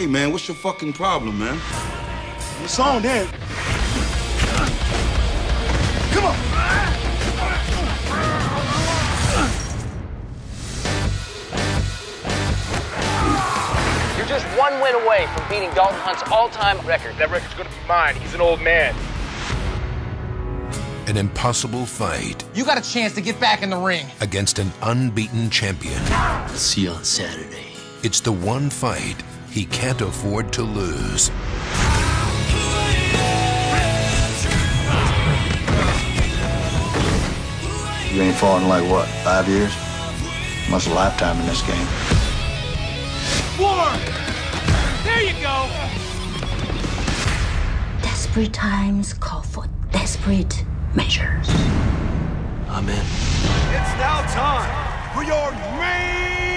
Hey, man, what's your fucking problem, man? It's on then. Come on. You're just one win away from beating Dalton Hunt's all-time record. That record's gonna be mine. He's an old man. An impossible fight You got a chance to get back in the ring. against an unbeaten champion. See you on Saturday. It's the one fight he can't afford to lose. You ain't fought in like what, five years? Must a lifetime in this game. There you go. Desperate times call for desperate measures. I'm in. It's now time for your main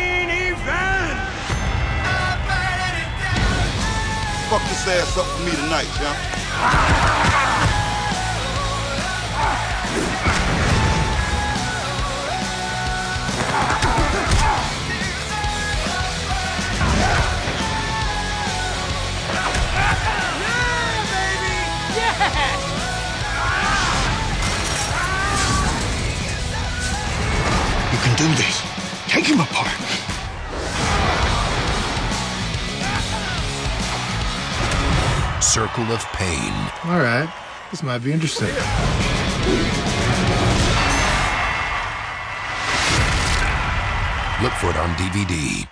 Fuck this ass up for me tonight. You can do this. Take him apart. Circle of Pain. All right, this might be interesting. Look for it on DVD.